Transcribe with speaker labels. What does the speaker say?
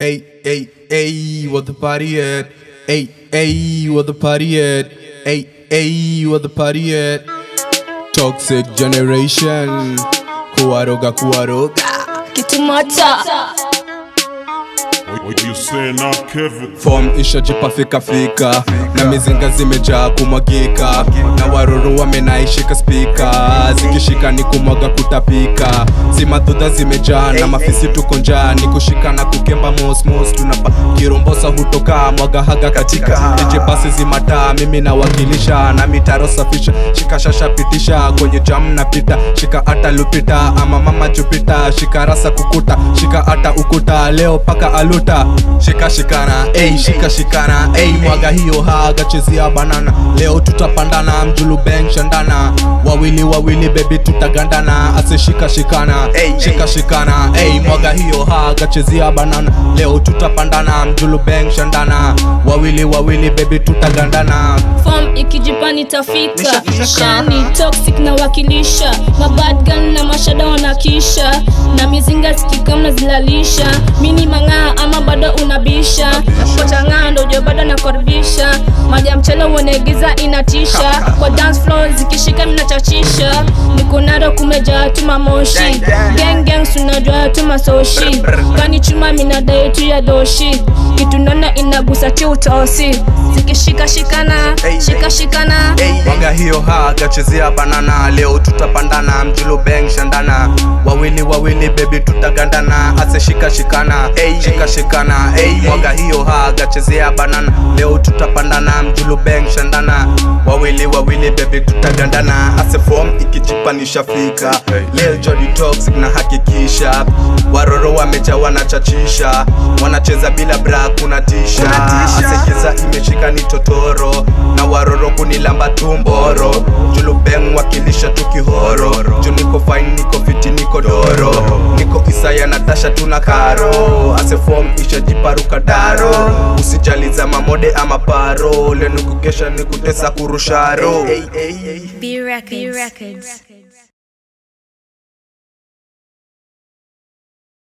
Speaker 1: Hey, hey, hey, what the party at? Hey, hey, what the party at? Hey, hey, what the party at? Toxic generation. Kuwaroga, kuwaroga.
Speaker 2: Kitumata.
Speaker 3: What you saying now, Kevin?
Speaker 1: Form ishajipa fika fika na mizinga zimejaa kumwagika. Na waruru wamenaishika spika. Zikishika ni kumwaga kutapika. Si madhudha zimejaa na mafisi tuko ni kushika na kukemba mosmos tunapa kirombosa hutoka mwaga haga katika. Nije basi zimataa mimi nawakilisha. Na mitaro safisha. Shika shasha pitisha kwenye jam na pita. Shika hata lupita ama mama jupita. Shika rasa kukuta shika hata ukuta. Leo paka aluta. Shika shikana ey, shika shikana ey, mwaga hiyo haga chezia banana. Leo tutapandana mjulu bang shandana. Wawili wawili bebi tutagandana. Ase shika shikana. Shika shikana. Ey, mwaga hiyo haga chezia banana. Leo tutapandana mjulu bang shandana. Wawili wawili bebi tutagandana.
Speaker 2: Fom ikijipa nitafika shani toxic na wakilisha. Mabadgan na mashada wanakisha. Na mizinga zikikamna zilalisha mini mang'aa bado unabisha. Kochang'aa ujo bado nakaribisha maji ya mchele uonegiza inatisha. Kwa dance floor zikishika minachachisha nikunaro kumejaa tuma moshi. Gang sunajua tuma soshi. Kani chuma minadai tu ya doshi. Kitu nona inagusa ti utosi. Zikishika shikana shika shikana.
Speaker 1: Mwaga hiyo haga chezea banana. Leo tutapandana mjulu beng shandana. Wawili wawili bebi tutagandana. Ase shika shikana. Shika shikana ey, mwaga hiyo hagachezea banana. Leo tutapandana mjulu beng shandana. Wawili wawili bebi tutagandana. Asefom ikijipa nishafika leo jodi toxic na hakikisha. Waroro wameja wanachachisha wanacheza bila bra kuna tisha. Asekeza imeshika ni totoro. Na waroro kunilamba tumboro julubeng wakilisha tukihoro natasha tuna karo asefom ishajiparuka daro usijaliza mamode ama paro lenukukesha ni kutesa kurusharo hey, hey, hey.
Speaker 4: B Records. B Records.